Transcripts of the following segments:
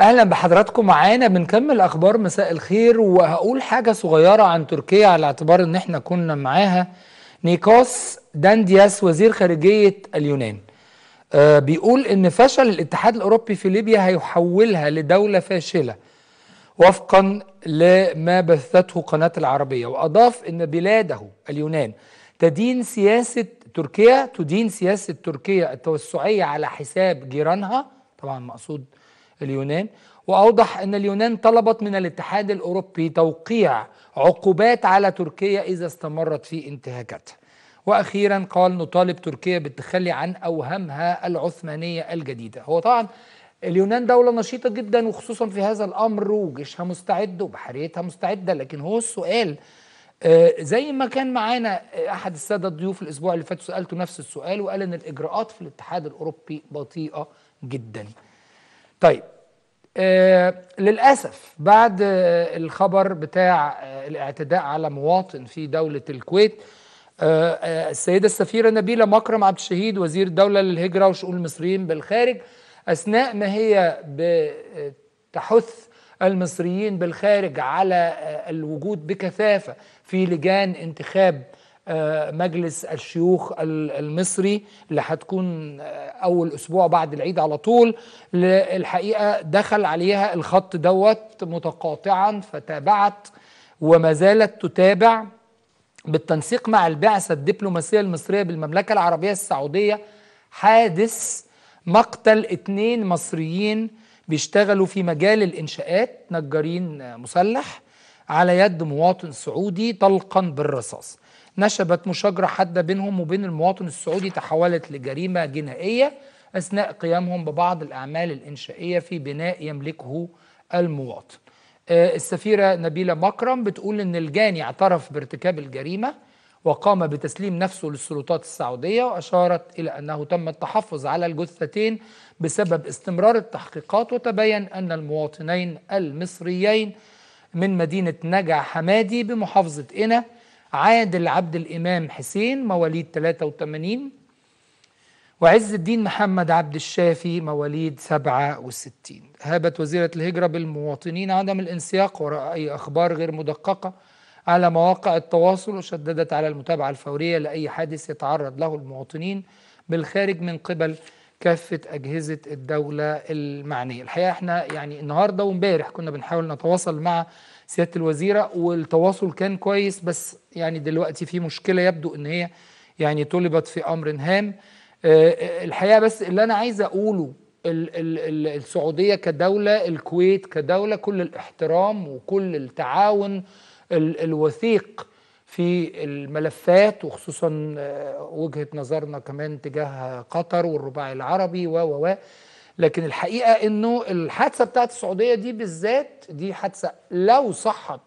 أهلا بحضراتكم. معانا بنكمل أخبار مساء الخير وهقول حاجة صغيرة عن تركيا على اعتبار إن إحنا كنا معاها. نيكوس داندياس وزير خارجية اليونان آه بيقول إن فشل الاتحاد الأوروبي في ليبيا هيحولها لدولة فاشلة وفقا لما بثته قناة العربية. وأضاف إن بلاده اليونان تدين سياسة تركيا تدين سياسة تركيا التوسعية على حساب جيرانها طبعا مقصود اليونان وأوضح أن اليونان طلبت من الاتحاد الأوروبي توقيع عقوبات على تركيا إذا استمرت في انتهاكاتها. وأخيرا قال نطالب تركيا بالتخلي عن أوهامها العثمانية الجديدة. هو طبعا اليونان دولة نشيطة جدا وخصوصا في هذا الأمر وجيشها مستعد وبحريتها مستعدة. لكن هو السؤال آه زي ما كان معانا أحد السادة الضيوف الأسبوع اللي فات سألته نفس السؤال وقال إن الإجراءات في الاتحاد الأوروبي بطيئة جدا. طيب آه للأسف بعد آه الخبر بتاع آه الاعتداء على مواطن في دولة الكويت آه آه السيدة السفيرة نبيلة مكرم عبد الشهيد وزير الدولة للهجرة وشؤون المصريين بالخارج أثناء ما هي بتحث المصريين بالخارج على آه الوجود بكثافة في لجان انتخاب مجلس الشيوخ المصري اللي هتكون أول أسبوع بعد العيد على طول. الحقيقة دخل عليها الخط دوت متقاطعا فتابعت وما زالت تتابع بالتنسيق مع البعثة الدبلوماسية المصرية بالمملكة العربية السعودية حادث مقتل اتنين مصريين بيشتغلوا في مجال الإنشاءات نجارين مسلح على يد مواطن سعودي طلقا بالرصاص. نشبت مشاجرة حادة بينهم وبين المواطن السعودي تحولت لجريمة جنائية أثناء قيامهم ببعض الأعمال الإنشائية في بناء يملكه المواطن. السفيرة نبيلة مكرم بتقول إن الجاني اعترف بارتكاب الجريمة وقام بتسليم نفسه للسلطات السعودية وأشارت إلى أنه تم التحفظ على الجثتين بسبب استمرار التحقيقات وتبين أن المواطنين المصريين من مدينة نجع حمادي بمحافظة إنا عادل عبد الإمام حسين مواليد 83 وعز الدين محمد عبد الشافي مواليد 67 هابت وزيرة الهجرة بالمواطنين عدم الانسياق وراء أي أخبار غير مدققة على مواقع التواصل وشددت على المتابعة الفورية لأي حادث يتعرض له المواطنين بالخارج من قبل كافة أجهزة الدولة المعنية. الحقيقة إحنا يعني النهاردة وإمبارح كنا بنحاول نتواصل مع سيادة الوزيرة والتواصل كان كويس بس يعني دلوقتي في مشكلة يبدو إن هي يعني طلبت في أمر هام. الحقيقة بس اللي أنا عايز أقوله ال ال ال السعودية كدولة الكويت كدولة كل الاحترام وكل التعاون ال الوثيق في الملفات وخصوصا وجهة نظرنا كمان تجاه قطر والرباعي العربي و و لكن الحقيقة إنه الحادثة بتاعت السعودية دي بالذات دي حادثة لو صحت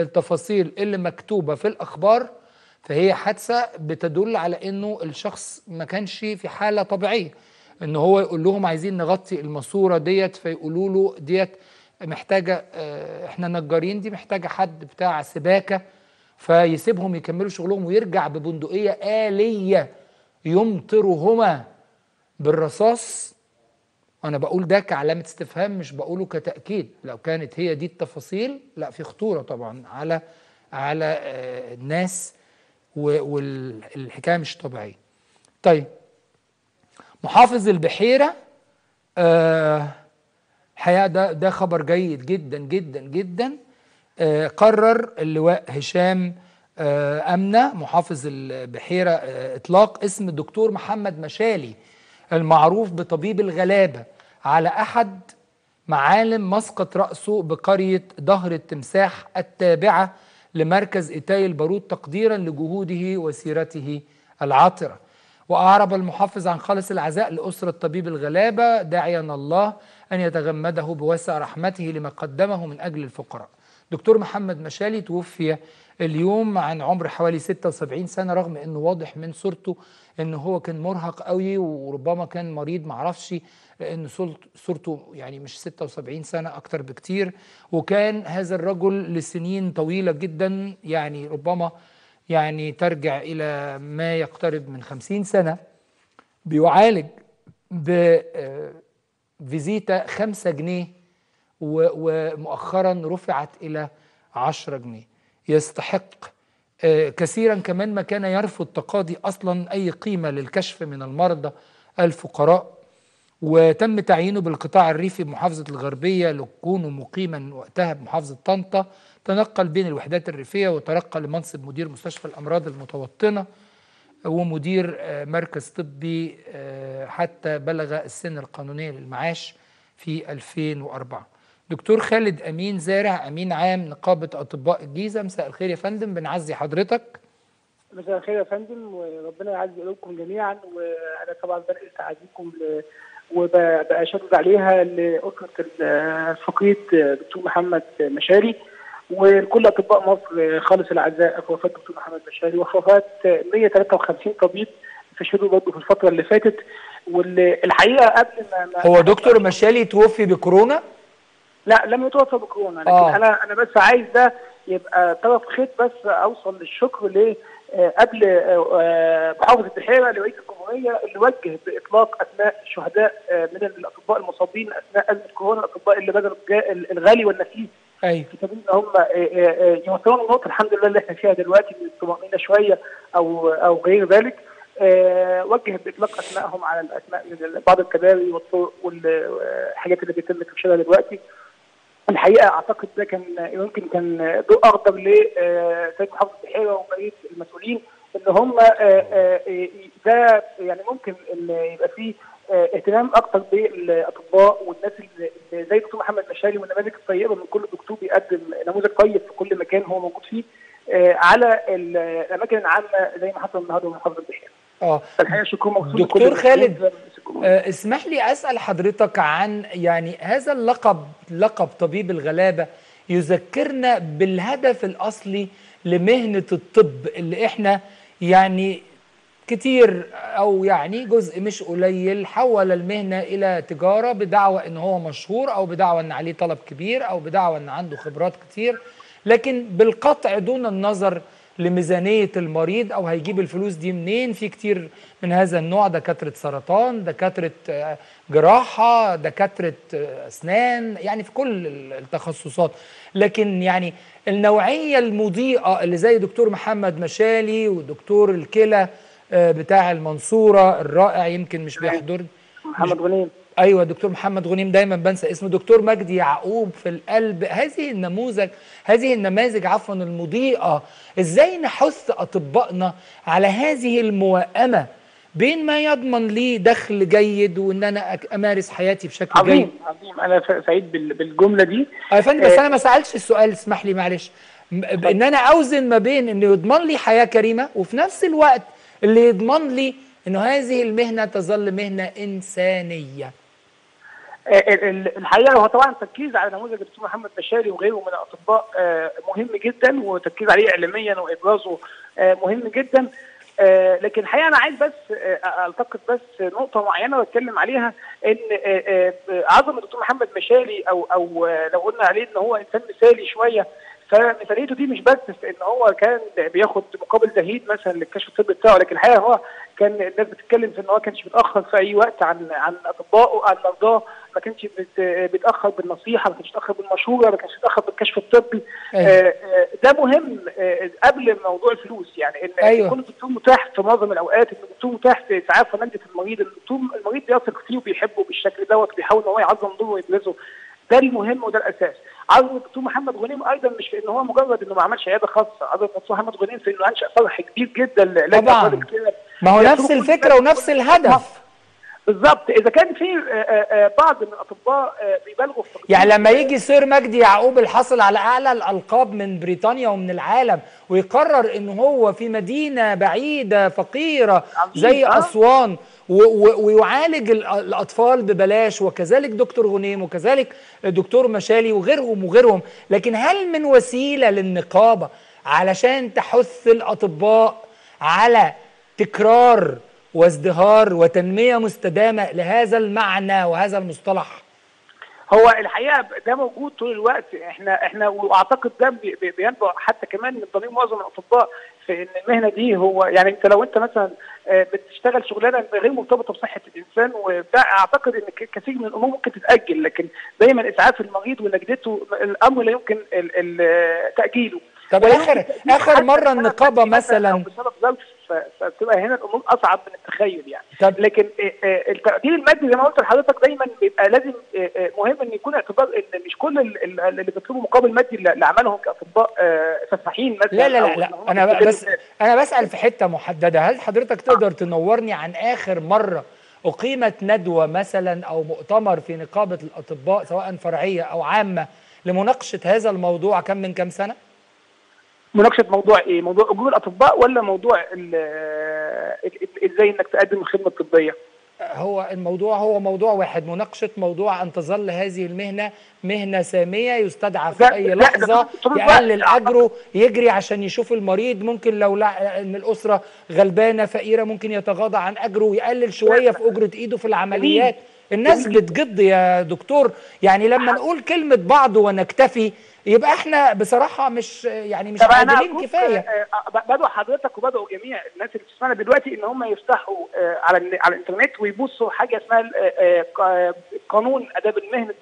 التفاصيل اللي مكتوبة في الأخبار فهي حادثة بتدل على إنه الشخص ما كانش في حالة طبيعية. إن هو يقول لهم عايزين نغطي الماسورة ديت فيقولوا له ديت محتاجة إحنا نجارين دي محتاجة حد بتاع سباكة. فيسيبهم يكملوا شغلهم ويرجع ببندقية آلية يمطرهما بالرصاص. أنا بقول ده كعلامة استفهام مش بقوله كتأكيد. لو كانت هي دي التفاصيل لا في خطورة طبعا على على الناس والحكاية مش طبيعية. طيب محافظ البحيرة الحقيقة ده ده خبر جيد جدا جدا جدا. قرر اللواء هشام أمنة محافظ البحيرة إطلاق اسم الدكتور محمد مشالي المعروف بطبيب الغلابة على أحد معالم مسقط رأسه بقرية ظهر التمساح التابعة لمركز إيتاي البارود تقديرا لجهوده وسيرته العاطرة وأعرب المحافظ عن خالص العزاء لأسرة طبيب الغلابة داعيا الله أن يتغمده بواسع رحمته لما قدمه من أجل الفقراء. دكتور محمد مشالي توفي اليوم عن عمر حوالي 76 سنة رغم أنه واضح من صورته أنه هو كان مرهق قوي وربما كان مريض معرفش لأن صورته يعني مش 76 سنة أكتر بكتير. وكان هذا الرجل لسنين طويلة جدا يعني ربما يعني ترجع إلى ما يقترب من 50 سنة. بيعالج بفيزيتا 5 جنيه ومؤخرا رفعت إلى 10 جنيه. يستحق. آه، كثيرا كمان ما كان يرفض تقاضي أصلا أي قيمة للكشف من المرضى الفقراء. وتم تعيينه بالقطاع الريفي بمحافظة الغربية لكونه مقيما وقتها بمحافظة طنطا. تنقل بين الوحدات الريفية وترقى لمنصب مدير مستشفى الأمراض المتوطنة ومدير آه، مركز طبي آه، حتى بلغ السن القانونية للمعاش في 2004 دكتور خالد أمين زارع أمين عام نقابة أطباء الجيزة. مساء الخير يا فندم بنعزي حضرتك. مساء الخير يا فندم وربنا يعزي قلوبكم جميعا وأنا طبعا بنقل تعازيكم وبشدد عليها لأسرة الفقيد دكتور محمد مشاري ولكل أطباء مصر خالص الأعزاء في وفاه دكتور محمد مشاري وفي وفاه 153 طبيب في شهور برضه في الفترة اللي فاتت. والحقيقة قبل ما- هو دكتور مشالي توفي بكورونا؟ لا لم يتوفى بكورونا لكن آه. أنا أنا بس عايز ده يبقى طرف خيط بس أوصل للشكر ل آه، قبل آه، آه، محافظة البحيره لرئيس الجمهورية اللي وجه بإطلاق اسماء الشهداء من الأطباء المصابين أثناء أزمة كورونا الأطباء اللي بذلوا الغالي والنفيس. أيوه في سبيل إن هم يوصلوا النقطة الحمد لله اللي إحنا فيها دلوقتي من الطمانينه شوية أو أو غير ذلك. وجه بإطلاق اسمائهم على الاسماء من بعض الكباري والطرق والحاجات اللي بيتم تفشيلها دلوقتي. الحقيقة أعتقد ده كان يمكن كان ضوء اخضر لسيد محافظ البحيره وبقيه المسؤولين إن هم آه، آه، ده يعني ممكن إن يبقى فيه آه، اهتمام أكتر بالأطباء والناس اللي زي دكتور محمد مشاري والنماذج الطيبة من كل دكتور بيقدم نموذج طيب في كل مكان هو موجود فيه آه، على ال- الأماكن العامة زي ما حصل النهارده في محافظه البحيره. آه فالحقيقة شكر موصول دكتور خالد، آه، اسمح لي أسأل حضرتك عن يعني هذا اللقب لقب طبيب الغلابة يذكرنا بالهدف الأصلي لمهنة الطب اللي إحنا يعني كتير أو يعني جزء مش قليل حول المهنة إلى تجارة بدعوى إن هو مشهور أو بدعوى إن عليه طلب كبير أو بدعوى إن عنده خبرات كتير لكن بالقطع دون النظر لميزانية المريض أو هيجيب الفلوس دي منين؟ في كتير من هذا النوع دكاترة سرطان دكاترة آه، جراحة دكاترة آه، أسنان يعني في كل التخصصات. لكن يعني النوعية المضيئة اللي زي دكتور محمد مشالي ودكتور الكلى آه، بتاع المنصورة الرائع يمكن مش بيحضر محمد غنيم. أيوه دكتور محمد غنيم دايما بنسى اسمه. دكتور مجدي يعقوب في القلب. هذه النموذج هذه النماذج عفوا المضيئة. إزاي نحث أطبائنا على هذه الموائمه بين ما يضمن لي دخل جيد وإن أنا أمارس حياتي بشكل جيد؟ عظيم. عظيم أنا سعيد بال- بالجملة دي. آه يا فندم بس آه، أنا ما سألتش السؤال اسمح لي معلش. بان أنا أوزن ما بين إنه يضمن لي حياة كريمة وفي نفس الوقت اللي يضمن لي إنه هذه المهنة تظل مهنة إنسانية. الحقيقة هو طبعا التركيز على نموذج الدكتور محمد بشاري وغيره من الأطباء آه، مهم جدا والتركيز عليه اعلاميا وإبرازه آه، مهم جدا. آه، لكن الحقيقة أنا عايز بس آه، ألتقط بس نقطة معينة وأتكلم عليها إن آه، آه، عظمه الدكتور محمد مشاري أو أو آه، لو قلنا عليه إن هو إنسان مثالي شوية فمثاليته دي مش بس في إن هو كان بياخد مقابل زهيد مثلا للكشف الطبي بتاعه لكن الحقيقة هو كان الناس بتتكلم في إن هو كانش بيتاخر في أي وقت عن عن اطبائه عن مرضاه. ما كانش بيتأخر بالنصيحة ما كانش بيتأخر بالمشورة ما كانش بيتأخر بالكشف الطبي أيوة. آه، آه، ده مهم آه، قبل موضوع الفلوس يعني إن أيوة. يكون الدكتور متاح في معظم الأوقات إن الدكتور متاح في في مجلس المريض الدكتور المريض بيثق فيه وبيحبه بالشكل دوت بيحاول إن هو يعظم دوره ويبرزه ده المهم وده الأساس عظمه الدكتور محمد غنيم أيضا مش في إن هو مجرد إنه ما عملش عيادة خاصة عظمه الدكتور محمد غنيم في إنه أنشأ فرح كبير جدا لعلاج الكلى. ما هو نفس الفكرة ونفس الهدف بالظبط إذا كان في آه، آه، آه، بعض من الأطباء بيبالغوا في يعني لما يجي سير مجدي يعقوب الحاصل على أعلى الألقاب من بريطانيا ومن العالم ويقرر إن هو في مدينة بعيدة فقيرة زي. أسوان ويعالج ال- الأطفال ببلاش وكذلك دكتور غنيم وكذلك دكتور مشالي وغيرهم وغيرهم لكن هل من وسيلة للنقابة علشان تحث الأطباء على تكرار وازدهار وتنمية مستدامة لهذا المعنى وهذا المصطلح. هو الحقيقة ده موجود طول الوقت. إحنا إحنا وأعتقد ده بي- بي- بينبع حتى كمان من ضمير معظم الأطباء في إن المهنة دي هو يعني أنت لو أنت مثلا آه، بتشتغل شغلانة غير مرتبطة بصحة الإنسان وبتاع أعتقد إن كثير من الأمور ممكن تتأجل لكن دايما إسعاف المريض ونجدته الأمر لا يمكن تأجيله. طب اخر آخر مرة النقابة مثلاً بسبب ظرف فبتبقى هنا الأمور أصعب من التخيل يعني. طب لكن آه، آه، التقدير المادي زي ما قلت لحضرتك دايما بيبقى لازم آه، مهم إن يكون اعتبار إن مش كل ال- ال- اللي بيطلبوا مقابل مادي لعملهم كأطباء فساحين مثلا لا لا لا لا. أنا بس. أنا بسأل في حتة محددة. هل حضرتك تقدر تنورني عن آخر مرة أقيمت ندوة مثلا أو مؤتمر في نقابة الأطباء سواء فرعية أو عامة لمناقشة هذا الموضوع كم من كام سنة؟ مناقشة موضوع إيه؟ موضوع اجور الأطباء ولا موضوع إزاي إنك تقدم الخدمة الطبية؟ هو الموضوع هو موضوع واحد مناقشة موضوع أن تظل هذه المهنة مهنة سامية يستدعى في أي لحظة. يقلل أجره يجري عشان يشوف المريض ممكن لو لا إن الأسرة غلبانة فقيرة ممكن يتغاضى عن أجره ويقلل شوية في أجرة إيده في العمليات الناس بتجد يا دكتور يعني لما نقول كلمة بعض ونكتفي يبقى إحنا بصراحة مش يعني مش أنا عادلين أرجوك، كفاية. آه، آه، بدعو حضرتك وبدعو جميع الناس اللي بتسمعنا دلوقتي إن هم يفتحوا آه، على على الإنترنت ويبصوا حاجة اسمها قانون آداب المهنه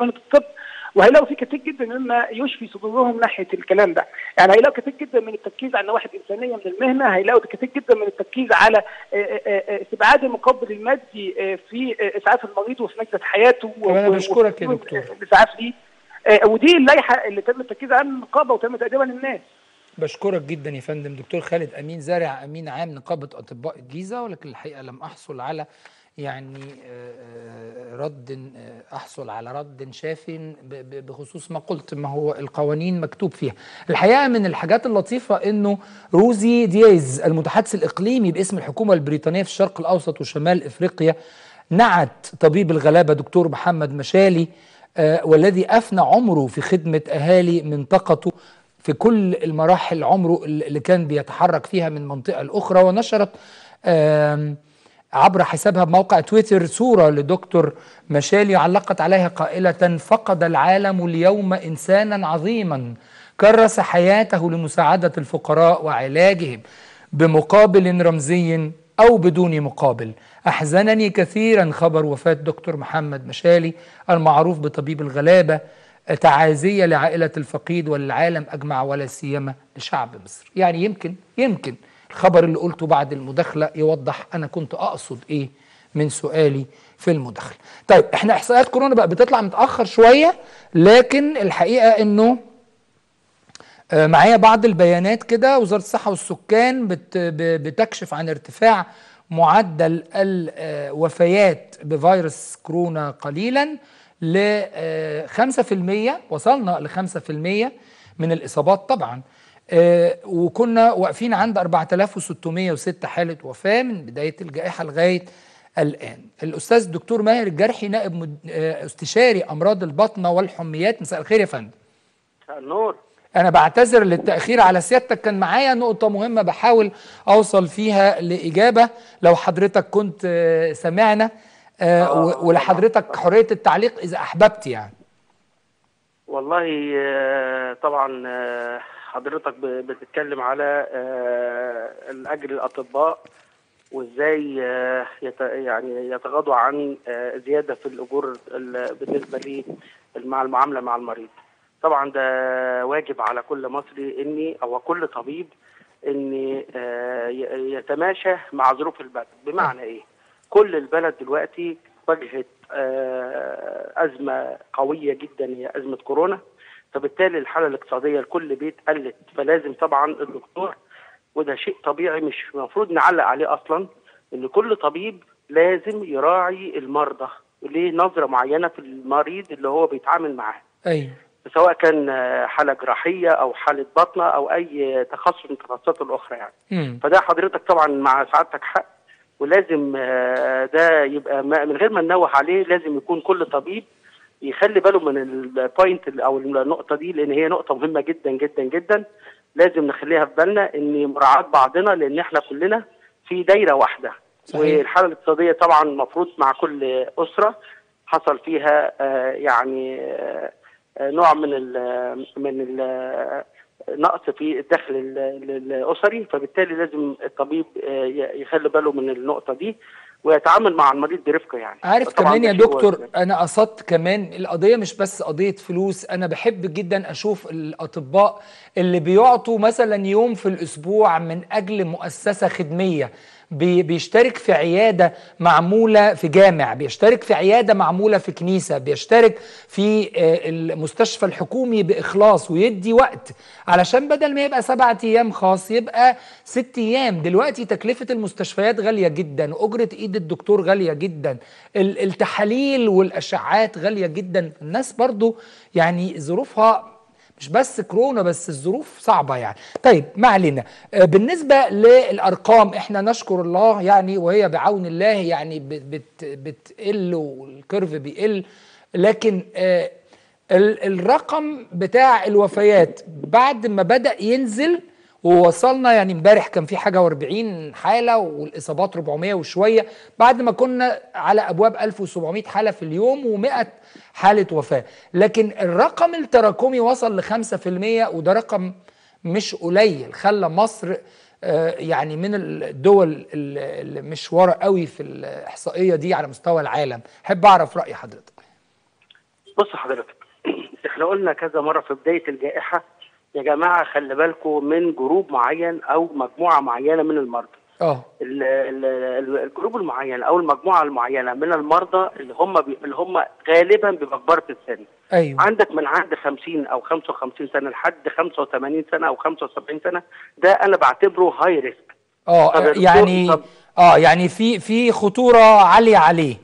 مهنة الطب. وهيلاقوا في كتير جدا مما يشفي صدورهم ناحية الكلام ده، يعني هيلاقوا كتير جدا من التركيز على النواحي الإنسانية من المهنة، هيلاقوا كتير جدا من التركيز على استبعاد المقابل المادي في إسعاف المريض وفي نجدة حياته و- بشكرك يا دكتور. الاسعاف ليه. ودي اللائحة اللي تم التركيز عليها من النقابة وتم تقديمها للناس. بشكرك جدا يا فندم. دكتور خالد أمين زارع أمين عام نقابة أطباء الجيزة ولكن الحقيقة لم أحصل على يعني آه، آه، رد آه، أحصل على رد شاف بخصوص ما قلت ما هو القوانين مكتوب فيها. الحقيقة من الحاجات اللطيفة إنه روزي دياز المتحدث الإقليمي باسم الحكومة البريطانية في الشرق الأوسط وشمال إفريقيا نعت طبيب الغلابة دكتور محمد مشالي آه، والذي أفنى عمره في خدمة أهالي منطقته في كل المراحل عمره اللي كان بيتحرك فيها من منطقة لأخرى ونشرت عبر حسابها بموقع تويتر صورة لدكتور مشالي علقت عليها قائلة فقد العالم اليوم إنسانا عظيما كرس حياته لمساعدة الفقراء وعلاجهم بمقابل رمزي أو بدون مقابل. أحزنني كثيرا خبر وفاة دكتور محمد مشالي المعروف بطبيب الغلابة تعازية لعائلة الفقيد وللعالم أجمع ولا سيما لشعب مصر. يعني يمكن يمكن الخبر اللي قلته بعد المداخلة يوضح أنا كنت أقصد إيه من سؤالي في المداخلة. طيب إحنا احصائيات كورونا بقى بتطلع متأخر شوية لكن الحقيقة إنه آه، معايا بعض البيانات كده. وزارة الصحة والسكان بتكشف عن ارتفاع معدل الوفيات بفيروس كورونا قليلا ل 5% وصلنا ل 5% من الإصابات طبعا. آه، وكنا واقفين عند 4606 حالة وفاة من بداية الجائحة لغاية الآن. الأستاذ الدكتور ماهر الجرحي نائب آه، استشاري أمراض البطنة والحميات. مساء الخير يا فندم. النور. أنا بعتذر للتأخير على سيادتك كان معايا نقطة مهمة بحاول أوصل فيها لإجابة. لو حضرتك كنت آه، سمعنا آه، ولحضرتك حرية التعليق إذا أحببت يعني. والله آه، طبعا حضرتك بتتكلم على الأجر الأطباء وإزاي يعني يتغاضوا عن زيادة في الأجور ال- بالنسبة لي مع المعاملة مع المريض. طبعا ده واجب على كل مصري إني أو كل طبيب ان آه، يتماشى مع ظروف البلد. بمعنى إيه؟ كل البلد دلوقتي واجهت آه، أزمة قوية جدا هي أزمة كورونا. فبالتالي الحالة الاقتصادية لكل بيت قلت فلازم طبعا الدكتور وده شيء طبيعي مش المفروض نعلق عليه أصلا إن كل طبيب لازم يراعي المرضى. وليه نظرة معينة في المريض اللي هو بيتعامل معاه. أيوه. سواء كان آه، حالة جراحية أو حالة بطنة أو أي تخصص من التخصصات الأخرى يعني مم. فده حضرتك طبعا مع سعادتك حق ولازم آه، ده يبقى من غير ما ننوه عليه لازم يكون كل طبيب يخلي باله من البوينت أو النقطة دي لأن هي نقطة مهمة جدا جدا جدا لازم نخليها في بالنا إن مراعاة بعضنا لأن إحنا كلنا في دايرة واحدة صحيح. والحالة الاقتصادية طبعا المفروض مع كل أسرة حصل فيها آه، يعني نوع من ال من ال نقص في الدخل ال- ال- الأسري فبالتالي لازم الطبيب آه، يخلي باله من النقطة دي ويتعامل مع المريض برفقه يعني عارف كمان يا دكتور. أنا قصدت كمان القضية مش بس قضية فلوس أنا بحب جدا أشوف الأطباء اللي بيعطوا مثلا يوم في الأسبوع من أجل مؤسسة خدمية بيشترك في عيادة معمولة في جامع بيشترك في عيادة معمولة في كنيسة بيشترك في آه، المستشفى الحكومي بإخلاص ويدي وقت علشان بدل ما يبقى سبعة أيام خاص يبقى ست أيام. دلوقتي تكلفة المستشفيات غالية جدا أجرة إيد الدكتور غالية جدا ال- التحاليل والاشعاعات غالية جدا. الناس برضو يعني ظروفها مش بس كورونا بس الظروف صعبة يعني. طيب ما علينا. آه، بالنسبة للأرقام إحنا نشكر الله يعني وهي بعون الله يعني بت بت بتقل والكيرف بيقل. لكن آه، ال- الرقم بتاع الوفيات بعد ما بدأ ينزل ووصلنا يعني امبارح كان في حاجة و40 حالة والإصابات 400 وشوية. بعد ما كنا على أبواب 1700 حالة في اليوم و100 حالة وفاة. لكن الرقم التراكمي وصل ل 5% وده رقم مش قليل. خلى مصر آه، يعني من الدول اللي مش ورا قوي في الإحصائية دي على مستوى العالم. حب أعرف رأي حضرتك. بص حضرتك إحنا قلنا كذا مرة في بداية الجائحة يا جماعة خلي بالكم من group معين أو مجموعة معينة من المرضى. آه. ال- ال- ال- ال group المعين أو المجموعة المعينة من المرضى اللي هم بي اللي هم غالبا بيبقى كبار في السن. أيوه. عندك من عند 50 أو 55 سنة لحد 85 سنة أو 75 سنة ده أنا بعتبره high risk آه دكتور، يعني طب- آه يعني في في خطورة عالية عليه.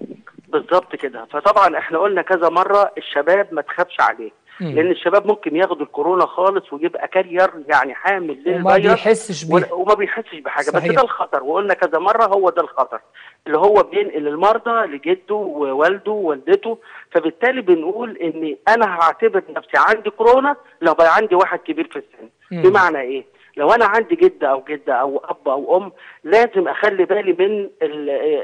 بالظبط كده. فطبعا إحنا قلنا كذا مرة الشباب ما تخافش عليه. لأن الشباب ممكن ياخدوا الكورونا خالص ويبقى carrier يعني حامل وما للفيروس بيحسش ولا- بيه وما بيحسش بحاجة. صحيح. بس ده الخطر. وقلنا كذا مرة هو ده الخطر. اللي هو بينقل المرضى لجده ووالده ووالدته. فبالتالي بنقول إن أنا هعتبر نفسي عندي كورونا لو بقى عندي واحد كبير في السن. مم. بمعنى إيه؟ لو أنا عندي جد أو جدة أو أب أو أم لازم أخلي بالي من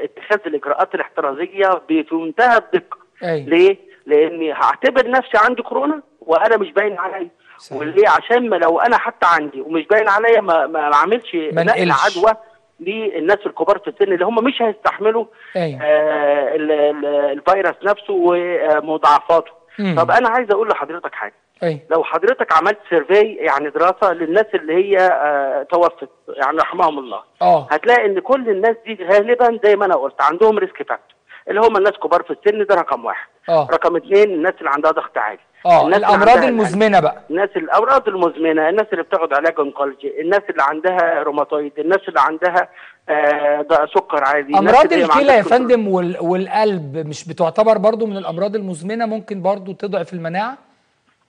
اتخاذ الإجراءات الاحترازية في منتهى الدقة. أيوه. ليه؟ لاني هعتبر نفسي عندي كورونا وأنا مش باين عليا. وليه؟ عشان ما لو أنا حتى عندي ومش باين عليا ما ما اعملش نقل. عدوى للناس الكبار في السن اللي هم مش هيستحملوا أيوه. آه ال- ال- الفيروس نفسه ومضاعفاته. طب أنا عايز أقول لحضرتك حاجة. أيوه. لو حضرتك عملت survey يعني دراسة للناس اللي هي آه توفت يعني رحمهم الله آه. هتلاقي إن كل الناس دي غالبا زي ما أنا قلت عندهم risk factor اللي هم الناس كبار في السن ده رقم واحد. آه. رقم اثنين الناس اللي عندها ضغط عالي. آه الأمراض المزمنة بقى. الناس الأمراض المزمنة الناس اللي بتاخد علاج oncology الناس اللي عندها روماتويد الناس اللي عندها آه سكر عادي أمراض الكلى يا فندم وال... والقلب مش بتعتبر برضو من الأمراض المزمنة ممكن برضو تضعف المناعة؟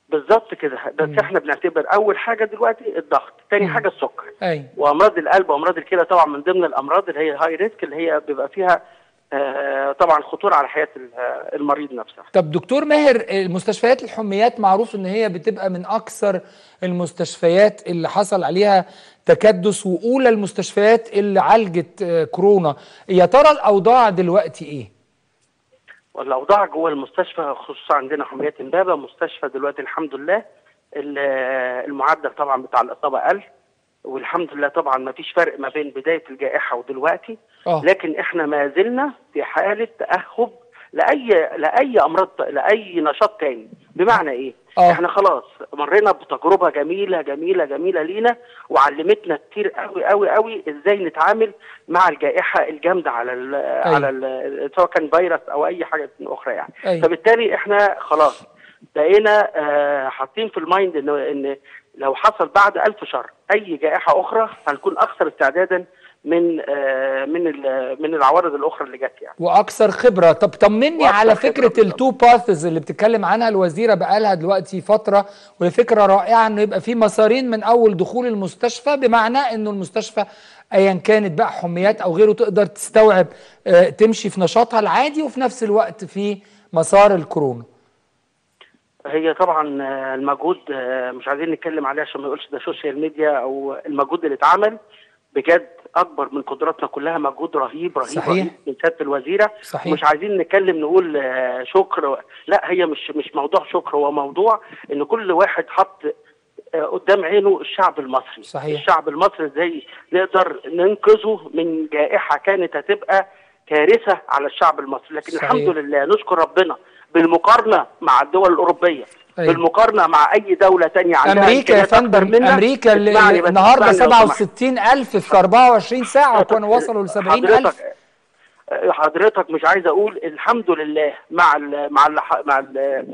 بالظبط كده. بس إحنا بنعتبر أول حاجة دلوقتي الضغط تاني مم. حاجة السكر. أيوه وأمراض القلب وأمراض الكلى طبعا من ضمن الأمراض اللي هي هاي ريسك اللي هي بيبقى فيها آه طبعا خطورة على حياة آه، المريض نفسه. طب دكتور ماهر المستشفيات الحميات معروف إن هي بتبقى من أكثر المستشفيات اللي حصل عليها تكدس وأولى المستشفيات اللي عالجت آه، كورونا. يا ترى الأوضاع دلوقتي إيه؟ والأوضاع جوه المستشفى خصوصا عندنا حميات إمبابة مستشفى دلوقتي الحمد لله ال- المعدل طبعا بتاع الإصابة قل والحمد لله طبعا ما فيش فرق ما بين بداية الجائحة ودلوقتي آه. لكن إحنا ما زلنا في حالة تأهب لاي لأي امراض لأي نشاط تاني. بمعنى إيه؟ آه. إحنا خلاص مرينا بتجربة جميله جميله جميلة لينا وعلمتنا كتير قوي قوي قوي إزاي نتعامل مع الجائحة الجامدة على ال على ال سواء كان فيروس أو أي حاجة أخرى يعني. أيوة. فبالتالي إحنا خلاص بقينا آه حاطين في المايند ان إن لو حصل بعد ألف شهر أي جائحة أخرى هنكون أكثر استعدادا من آه من من العوارض الأخرى اللي جت يعني. وأكثر خبرة. طب طمني على فكرة. ال two paths اللي بتتكلم عنها الوزيرة بقالها دلوقتي فترة وهي فكره رائعة إنه يبقى في مسارين من أول دخول المستشفى بمعنى إنه المستشفى ايا كانت بقى حميات أو غيره تقدر تستوعب آه، تمشي في نشاطها العادي وفي نفس الوقت في مسار الكورونا. هي طبعا آه، المجهود آه، مش عايزين نتكلم عليه عشان ما يقولش ده social media أو المجهود اللي اتعمل بجد أكبر من قدراتنا كلها مجهود رهيب رهيب صحيح. رهيب من سيادة الوزيرة صحيح. مش عايزين نتكلم نقول آه، شكر لا هي مش مش موضوع شكر هو موضوع إن كل واحد حط قدام عينه الشعب المصري صحيح. الشعب المصري إزاي نقدر ننقذه من جائحة كانت هتبقى كارثة على الشعب المصري لكن صحيح. الحمد لله نشكر ربنا بالمقارنة مع الدول الأوروبية أيوة. بالمقارنة مع أي دولة تانية عندها أمريكا يا فندم. أمريكا اللي النهارده اسمعني لو سمحت. 67 ألف في 24 ساعة وكانوا وصلوا ل 70 ألف حضرتك مش عايز أقول الحمد لله مع ال مع ال مع ال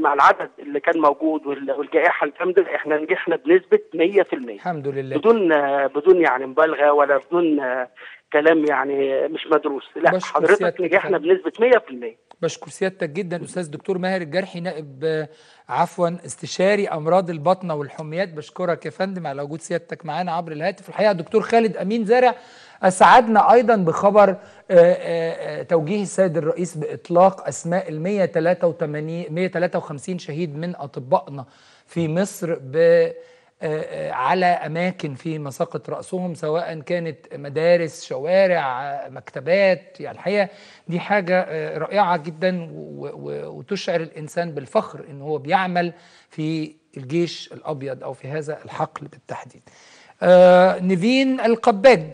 مع العدد اللي كان موجود وال- والجائحة الجامدة إحنا نجحنا بنسبة 100% الحمد لله بدون بدون يعني مبالغة ولا بدون كلام يعني مش مدروس. لا حضرتك نجحنا فندم. بنسبة 100% بشكر سيادتك جدا أستاذ دكتور ماهر الجرحي نائب عفوا استشاري أمراض البطنة والحميات. بشكرك يا فندم على وجود سيادتك معانا عبر الهاتف. الحقيقة دكتور خالد أمين زارع أسعدنا أيضا بخبر آه، آه، آه، توجيه السيد الرئيس بإطلاق أسماء ال 183 153 شهيد من أطبائنا في مصر ب على أماكن في مساقط رأسهم سواء كانت مدارس شوارع مكتبات يعني الحقيقة دي حاجة آه، رائعة جدا وتشعر الإنسان بالفخر إن هو بيعمل في الجيش الأبيض أو في هذا الحقل بالتحديد. آه، نيفين القباج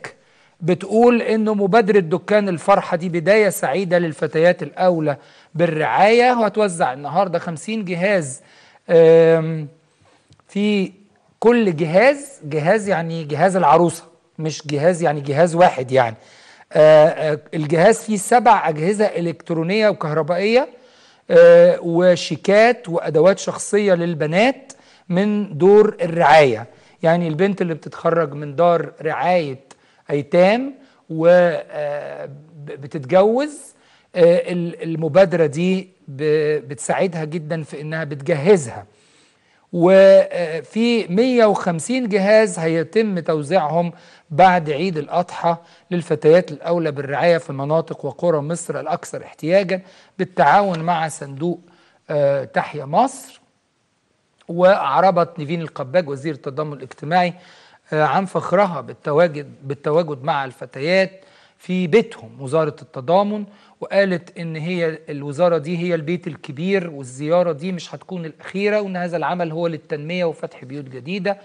بتقول إنه مبادرة دكان الفرحة دي بداية سعيدة للفتيات الأولى بالرعاية وهتوزع النهارده 50 جهاز في كل جهاز جهاز يعني جهاز العروسة مش جهاز يعني جهاز واحد يعني. آه، آه، الجهاز فيه سبع أجهزة إلكترونية وكهربائية آه، وشيكات وأدوات شخصية للبنات من دور الرعاية. يعني البنت اللي بتتخرج من دار رعاية أيتام وبتتجوز المبادرة دي بتساعدها جدا في إنها بتجهزها. وفي 150 جهاز هيتم توزيعهم بعد عيد الأضحى للفتيات الأولى بالرعاية في مناطق وقرى مصر الأكثر احتياجا بالتعاون مع صندوق آه، تحيا مصر وأعربت نيفين القباج وزير التضامن الاجتماعي آه، عن فخرها بالتواجد بالتواجد مع الفتيات في بيتهم وزارة التضامن وقالت إن هي الوزارة دي هي البيت الكبير والزيارة دي مش هتكون الأخيرة وإن هذا العمل هو للتنمية وفتح بيوت جديدة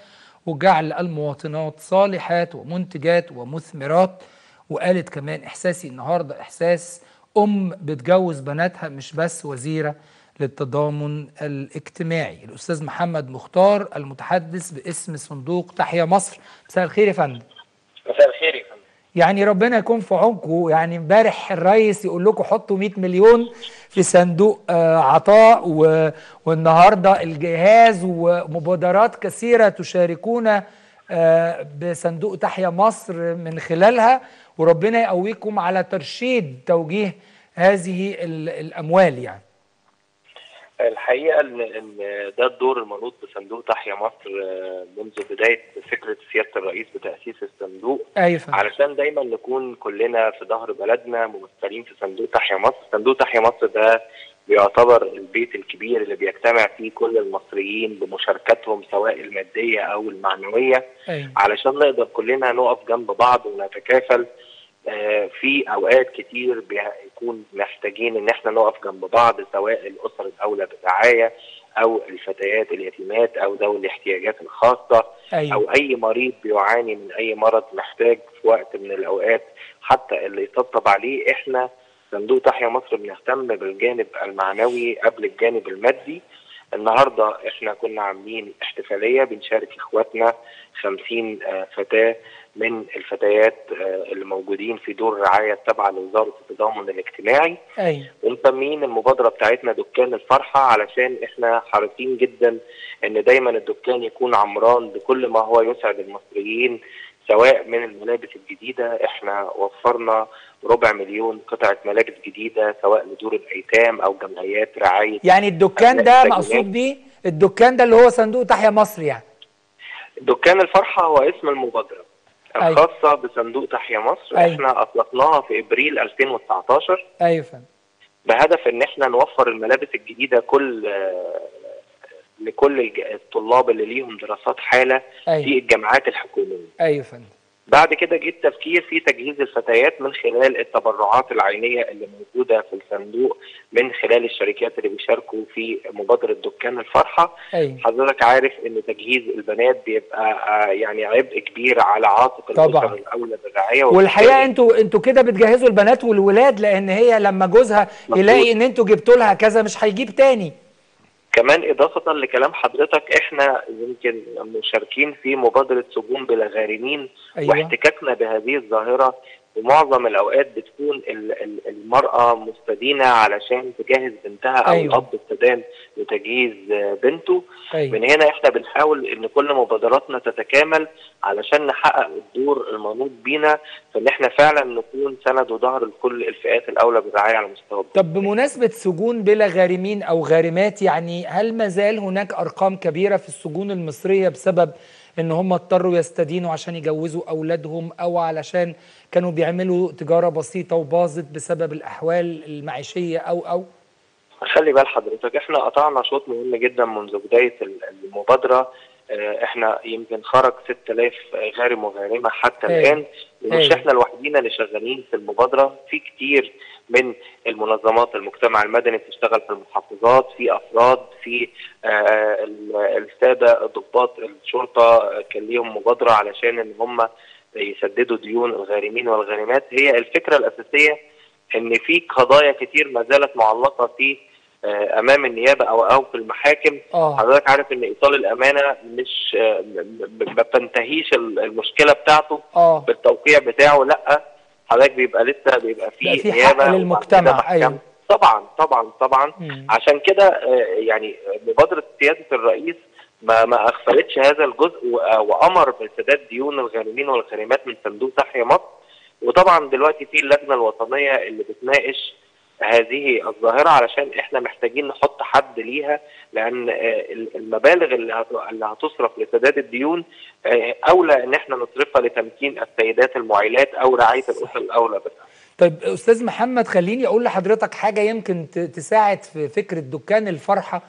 وجعل المواطنات صالحات ومنتجات ومثمرات. وقالت كمان إحساسي النهاردة إحساس أم بتجوز بناتها مش بس وزيرة للتضامن الاجتماعي. الأستاذ محمد مختار المتحدث باسم صندوق تحيا مصر. مساء الخير يا فندم مساء الخير يا فندم يعني ربنا يكون في عونكم يعني امبارح الرئيس يقول لكم حطوا 100 مليون في صندوق آه، عطاء. والنهارده الجهاز ومبادرات كثيرة تشاركون آه، بصندوق تحيا مصر من خلالها وربنا يقويكم على ترشيد توجيه هذه ال- الأموال يعني الحقيقة ان إن ده الدور المنوط بصندوق تحيا مصر آه، منذ بداية فكرة سيادة الرئيس بتأسيس الصندوق. أيوه فندم. علشان دايما نكون كلنا في ظهر بلدنا ممثلين في صندوق تحيا مصر. صندوق تحيا مصر ده بيعتبر البيت الكبير اللي بيجتمع فيه كل المصريين بمشاركتهم سواء المادية أو المعنوية. أيوه. علشان نقدر كلنا نقف جنب بعض ونتكافل في أوقات كتير بيكون محتاجين إن إحنا نقف جنب بعض سواء الأسر الأولى بالرعاية أو الفتيات اليتيمات أو ذوي الاحتياجات الخاصة أيوه. أو أي مريض بيعاني من أي مرض محتاج في وقت من الأوقات حتى اللي يطبطب عليه إحنا صندوق تحيا مصر بنهتم بالجانب المعنوي قبل الجانب المادي. النهارده إحنا كنا عاملين احتفالية بنشارك إخواتنا 50 آه، فتاة من الفتيات آه، اللي موجودين في دور الرعايه التابعه لوزاره التضامن الاجتماعي. أيوه ومسميين المبادرة بتاعتنا دكان الفرحة علشان إحنا حريصين جدا إن دايما الدكان يكون عمران بكل ما هو يسعد المصريين سواء من الملابس الجديدة إحنا وفرنا ربع مليون قطعة ملابس جديدة سواء لدور الأيتام أو جمعيات رعاية يعني الدكان ده مقصود. بيه؟ الدكان ده اللي هو صندوق تحيا مصر يعني. دكان الفرحة هو اسم أيوة. الخاصة بصندوق تحيا مصر أيوة. إحنا أطلقناها في إبريل 2019 أيوه فندم بهدف إن إحنا نوفر الملابس الجديدة كل لكل الطلاب اللي ليهم دراسات حالة في أيوه. الجامعات الحكومية. أيوه فندم بعد كده جه التفكير في تجهيز الفتيات من خلال التبرعات العينية اللي موجودة في الصندوق من خلال الشركات اللي بيشاركوا في مبادرة دكان الفرحة أيوه حضرتك عارف إن تجهيز البنات بيبقى آه، يعني عبء كبير على عاتق. الاسر الاولى بالرعايه والحقيقة أنتوا أنتوا كده بتجهزوا البنات والولاد لأن هي لما جوزها. يلاقي إن أنتوا جبتوا لها كذا مش هيجيب تاني كمان إضافة لكلام حضرتك إحنا يمكن مشاركين في مبادرة سجون بلا غارمين أيوة. واحتكاكنا بهذه الظاهرة في معظم الأوقات بتكون ال- ال- المرأة مستدينة علشان تجهز بنتها أو أيوة. الأب استدان لتجهيز بنته. أيوه. من هنا إحنا بنحاول إن كل مبادراتنا تتكامل علشان نحقق الدور المنوط بينا في إن إحنا فعلا نكون سند وظهر لكل الفئات الأولى بالرعاية على مستوى طب بمناسبة سجون بلا غارمين أو غارمات يعني هل ما زال هناك أرقام كبيرة في السجون المصرية بسبب إن هم اضطروا يستدينوا عشان يجوزوا أولادهم أو علشان كانوا بيعملوا تجارة بسيطة وباظت بسبب الأحوال المعيشية أو أو. خلي بال حضرتك إحنا قطعنا شوط مهم جدا منذ بدايه ال- المبادرة إحنا يمكن خرج 6000 غارم وغارمه حتى. الآن ومش. إحنا الوحيدين اللي شغالين في المبادرة في كتير من المنظمات المجتمع المدني بتشتغل في المحافظات في أفراد في ال- السادة ضباط الشرطة كان ليهم مبادرة علشان إن هم يسددوا ديون الغارمين والغارمات هي الفكرة الأساسية إن في قضايا كتير ما زالت معلقة في آه، أمام النيابة أو أو في المحاكم. آه. حضرتك عارف إن إيصال الأمانة مش آه، ما بتنتهيش ال- المشكلة بتاعته آه. بالتوقيع بتاعه لأ. حضرتك بيبقى لسه بيبقى لا، في نيابة للمجتمع،. أيوة. طبعا طبعا طبعا. مم. عشان كده آه، يعني مبادره سياده الرئيس ما ما أغفلتش هذا الجزء وأمر بسداد ديون الغارمين والغارمات من صندوق تحيا مصر. وطبعا دلوقتي في اللجنة الوطنية اللي بتناقش هذه الظاهرة علشان إحنا محتاجين نحط حد ليها لأن آه، المبالغ اللي هت- اللي هتصرف لسداد الديون آه، أولى إن إحنا نصرفها لتمكين السيدات المعيلات أو رعاية الأسر الأولى بها. طيب أستاذ محمد خليني أقول لحضرتك حاجة يمكن تساعد في فكرة دكان الفرحة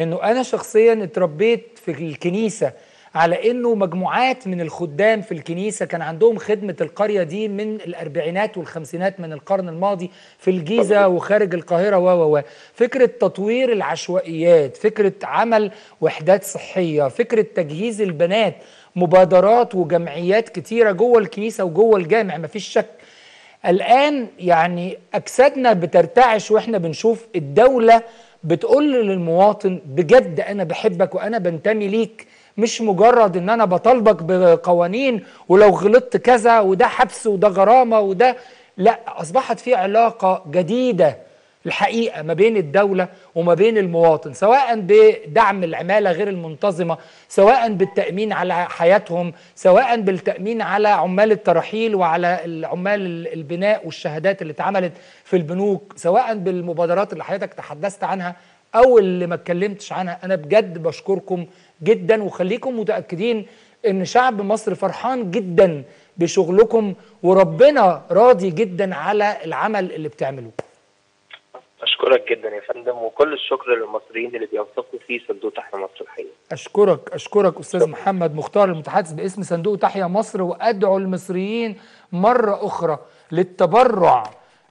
إنه أنا شخصيا اتربيت في الكنيسة على إنه مجموعات من الخدام في الكنيسة كان عندهم خدمة القرية دي من الأربعينات والخمسينات من القرن الماضي في الجيزة وخارج القاهرة و و و. فكرة تطوير العشوائيات فكرة عمل وحدات صحية فكرة تجهيز البنات مبادرات وجمعيات كتيرة جوه الكنيسة وجوه الجامع مفيش شك. الآن يعني أجسادنا بترتعش وإحنا بنشوف الدولة بتقول للمواطن بجد أنا بحبك وأنا بنتمي ليك. مش مجرد إن أنا بطالبك بقوانين ولو غلطت كذا وده حبس وده غرامة وده لا أصبحت في علاقة جديدة الحقيقة ما بين الدولة وما بين المواطن سواء بدعم العمالة غير المنتظمة سواء بالتأمين على حياتهم سواء بالتأمين على عمال الترحيل وعلى عمال البناء والشهادات اللي اتعملت في البنوك سواء بالمبادرات اللي حضرتك تحدثت عنها أو اللي ما اتكلمتش عنها. أنا بجد بشكركم جدا وخليكم متأكدين إن شعب مصر فرحان جدا بشغلكم وربنا راضي جدا على العمل اللي بتعملوه أشكرك جدا يا فندم وكل الشكر للمصريين اللي بيوثقوا في صندوق تحيا مصر الحقيقة. أشكرك أشكرك أستاذ محمد مختار المتحدث باسم صندوق تحيا مصر وأدعو المصريين مرة أخرى للتبرع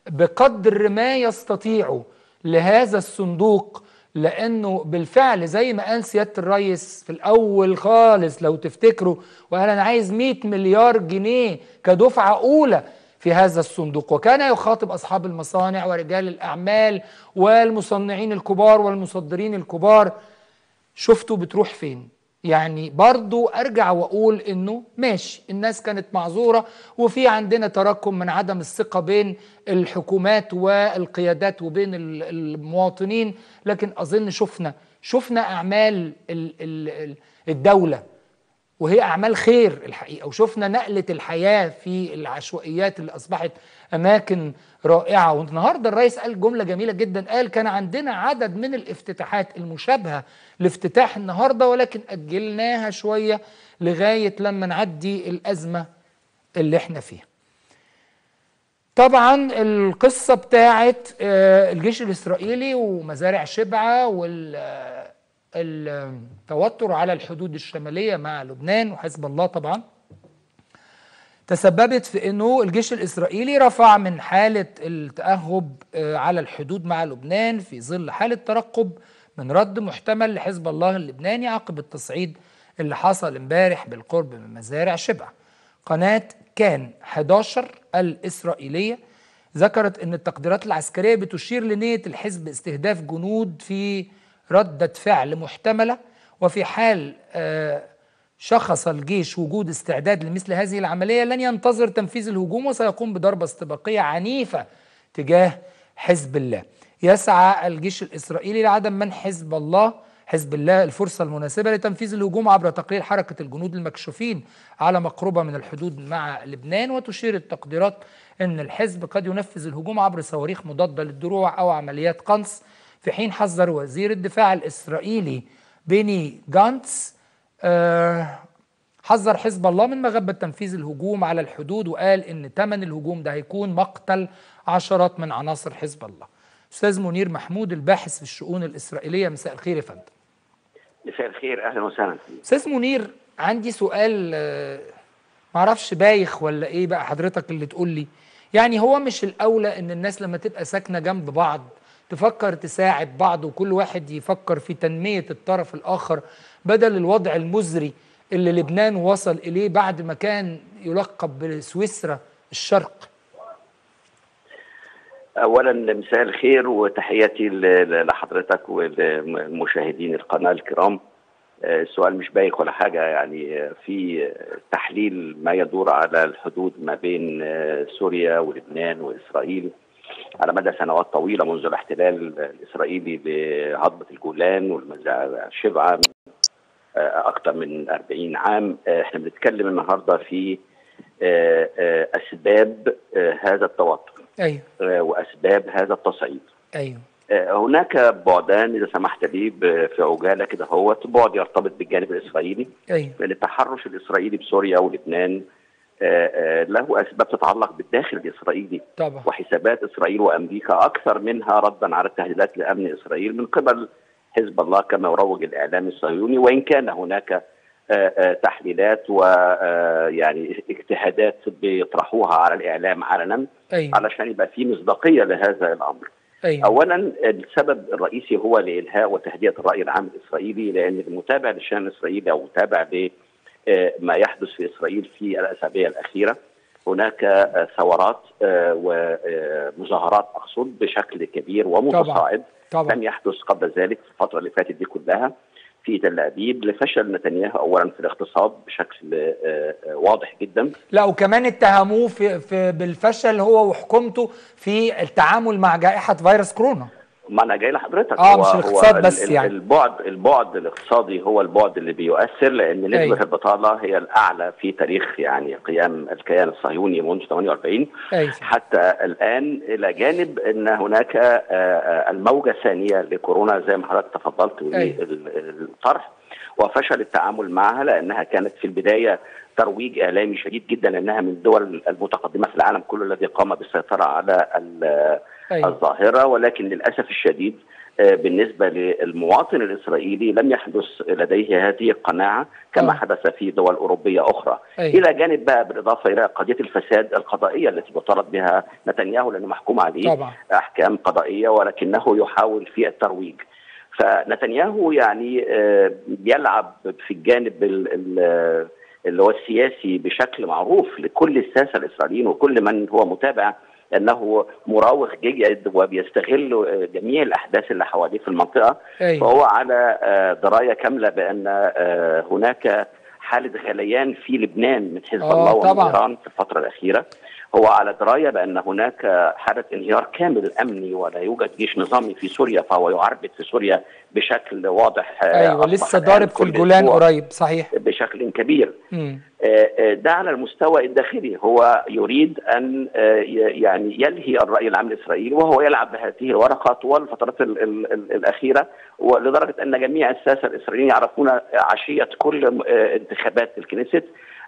بقدر ما يستطيعوا لهذا الصندوق لأنه بالفعل زي ما قال سيادة الرئيس في الأول خالص لو تفتكروا وقال أنا عايز 100 مليار جنيه كدفعة أولى في هذا الصندوق. وكان يخاطب أصحاب المصانع ورجال الأعمال والمصنعين الكبار والمصدرين الكبار. شفتوا بتروح فين؟ يعني برضو أرجع وأقول إنه ماشي الناس كانت معذورة وفي عندنا تراكم من عدم الثقة بين الحكومات والقيادات وبين المواطنين لكن أظن شفنا شفنا أعمال الدولة وهي أعمال خير الحقيقة وشفنا نقلة الحياة في العشوائيات اللي أصبحت أماكن رائعة. والنهاردة الرئيس قال جملة جميلة جدا. قال كان عندنا عدد من الافتتاحات المشابهة لافتتاح النهاردة ولكن أجلناها شوية لغاية لما نعدي الأزمة اللي إحنا فيها. طبعا القصة بتاعت الجيش الإسرائيلي ومزارع شبعة وال التوتر على الحدود الشمالية مع لبنان وحزب الله طبعا. تسببت في إنه الجيش الإسرائيلي رفع من حالة التأهب آه، على الحدود مع لبنان في ظل حالة ترقب من رد محتمل لحزب الله اللبناني عقب التصعيد اللي حصل امبارح بالقرب من مزارع شبع. قناة كان 11 الإسرائيلية ذكرت إن التقديرات العسكرية بتشير لنية الحزب استهداف جنود في ردة فعل محتملة وفي حال آه، شخص الجيش وجود استعداد لمثل هذه العملية لن ينتظر تنفيذ الهجوم وسيقوم بضربة استباقية عنيفة تجاه حزب الله. يسعى الجيش الإسرائيلي لعدم منح حزب الله حزب الله الفرصة المناسبة لتنفيذ الهجوم عبر تقليل حركة الجنود المكشوفين على مقربة من الحدود مع لبنان وتشير التقديرات إن الحزب قد ينفذ الهجوم عبر صواريخ مضادة للدروع أو عمليات قنص في حين حذر وزير الدفاع الإسرائيلي بيني جانتس حذر حزب الله من مغبة تنفيذ الهجوم على الحدود وقال إن ثمن الهجوم ده هيكون مقتل عشرات من عناصر حزب الله. أستاذ منير محمود الباحث في الشؤون الإسرائيلية مساء الخير يا فندم. مساء الخير أهلا وسهلا. أستاذ منير عندي سؤال آه، معرفش بايخ ولا إيه بقى حضرتك اللي تقول لي. يعني هو مش الأولى إن الناس لما تبقى ساكنة جنب بعض تفكر تساعد بعض وكل واحد يفكر في تنمية الطرف الآخر بدل الوضع المزري اللي لبنان وصل إليه بعد ما كان يلقب بسويسرا الشرق. اولا مساء الخير وتحياتي لحضرتك ولمشاهدين القناة الكرام. آه، السؤال مش بايخ ولا حاجة يعني آه، في تحليل ما يدور على الحدود ما بين آه، سوريا ولبنان وإسرائيل على مدى سنوات طويلة منذ الاحتلال الإسرائيلي لهضبه الجولان والمزارع شبعه آه، أكثر من 40 عام. آه، إحنا بنتكلم النهارده في آه، آه، أسباب آه، هذا التوتر. أيوه. آه، وأسباب هذا التصعيد. أيوه. آه، هناك بعدان إذا سمحت لي في عجالة كده هو بعد يرتبط بالجانب الإسرائيلي. أيوه. لأن التحرش الإسرائيلي بسوريا ولبنان آه، آه، له أسباب تتعلق بالداخل الإسرائيلي. طبعا. وحسابات إسرائيل وأمريكا أكثر منها ردا على التهديدات لأمن إسرائيل من قبل حزب الله كما يروج الإعلام الصهيوني وإن كان هناك آه، آه، تحليلات ويعني اجتهادات بيطرحوها على الإعلام علنا أيوه. علشان يبقى في مصداقية لهذا الأمر. أيوه. اولا السبب الرئيسي هو لإلهاء وتهدئة الرأي العام الإسرائيلي لأن المتابع للشأن الإسرائيلي أو متابع لما يحدث في إسرائيل في الأسابيع الأخيرة هناك آه، ثورات آه، ومظاهرات أقصد بشكل كبير ومتصاعد. طبعا لم يحدث قبل ذلك في الفترة اللي فاتت دي كلها في تل أبيب لفشل نتنياهو اولا في الاقتصاد بشكل آه، آه، واضح جدا. لا وكمان اتهموه في, في بالفشل هو وحكومته في التعامل مع جائحة فيروس كورونا. ما أنا جاي لحضرتك آه، هو- مش الاقتصاد ال- بس يعني. البعد البعد الاقتصادي هو البعد اللي بيؤثر لأن نسبة أيوة. البطالة هي الأعلى في تاريخ يعني قيام الكيان الصهيوني منذ 48 أيوه حتى الآن إلى جانب إن هناك آه، آه، الموجة الثانية لكورونا زي ما حضرتك تفضلت أيوة. بالطرح وفشل التعامل معها لأنها كانت في البداية ترويج إعلامي شديد جدا انها من الدول المتقدمة في العالم كله الذي قام بالسيطرة على أيوه الظاهرة ولكن للأسف الشديد آه، بالنسبة للمواطن الإسرائيلي لم يحدث لديه هذه القناعة كما آه. حدث في دول أوروبية أخرى أيوة. إلى جانب بقى بالإضافة إلى قضية الفساد القضائية التي يطالب بها نتنياهو لأنه محكوم عليه طبعا أحكام قضائية ولكنه يحاول في الترويج فنتنياهو يعني آه، بيلعب في الجانب ال- ال- اللي هو السياسي بشكل معروف لكل الساسة الإسرائيليين وكل من هو متابع انه مراوغ جيد وبيستغل آه، جميع الأحداث اللي حواليه في المنطقة. أيوه. فهو على آه، دراية كاملة بأن آه، هناك حالة غليان في لبنان من حزب آه، الله ومن طبعاً. إيران في الفترة الأخيرة. هو على دراية بأن هناك حاله انهيار كامل امني ولا يوجد جيش نظامي في سوريا فهو يعربد في سوريا بشكل واضح آه، أيوه لسه ضارب في الجولان قريب صحيح. بشكل كبير. آه، آه، ده على المستوى الداخلي. هو يريد أن يعني يلهي الرأي العام الاسرائيلي وهو يلعب بهذه الورقه طوال الفترات ال- ال- ال- الأخيرة ولدرجة أن جميع الساسة الإسرائيليين يعرفون عشية كل انتخابات الكنيست.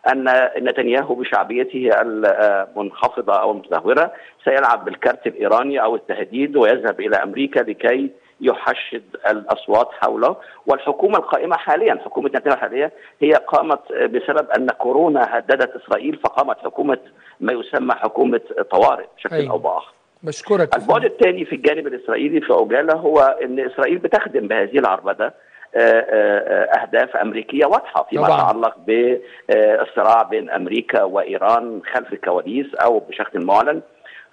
أن نتنياهو بشعبيته المنخفضة أو المتدهوره سيلعب بالكارت الإيراني أو التهديد ويذهب إلى أمريكا لكي يحشد الأصوات حوله والحكومة القائمة حاليا حكومة نتنياهو الحاليه هي قامت بسبب أن كورونا هددت إسرائيل فقامت حكومة ما يسمى حكومة طوارئ بشكل أيوة. أو بآخر. بشكرك البعد. الثاني في الجانب الإسرائيلي في عجاله هو إن إسرائيل بتخدم بهذه العربدة أهداف أمريكية واضحة فيما طبعاً. يتعلق بالصراع بين أمريكا وإيران خلف الكواليس أو بشكل معلن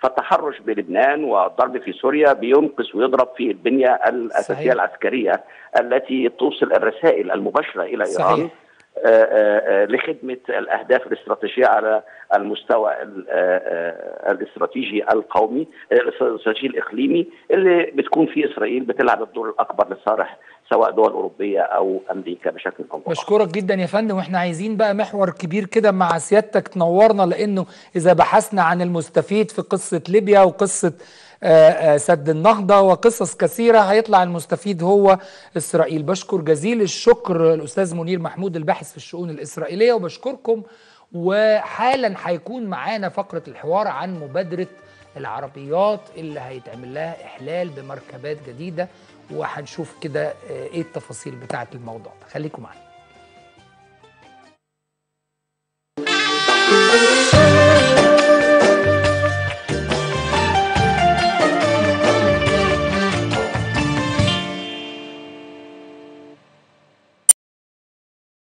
فالتحرش بلبنان والضرب في سوريا بينقص ويضرب في البنية الأساسية صحيح. العسكرية التي توصل الرسائل المباشرة إلى صحيح. ايران آه، آه، آه، لخدمة الأهداف الاستراتيجية على المستوى ال- آه، آه، الاستراتيجي القومي آه، الاستراتيجي الإقليمي اللي بتكون فيه إسرائيل بتلعب الدور الأكبر لصالح سواء دول أوروبية أو أمريكا بشكل أو بآخر. بشكرك جدا يا فندم. وإحنا عايزين بقى محور كبير كده مع سيادتك تنورنا لأنه إذا بحثنا عن المستفيد في قصة ليبيا وقصة آه، آه، سد النهضة وقصص كثيرة هيطلع المستفيد هو إسرائيل. بشكر جزيل الشكر الأستاذ منير محمود الباحث في الشؤون الإسرائيلية وبشكركم. وحالا هيكون معانا فقرة الحوار عن مبادرة العربيات اللي هيتعمل لها إحلال بمركبات جديدة. وهنشوف كده آه، إيه التفاصيل بتاعة الموضوع ده. خليكم معانا.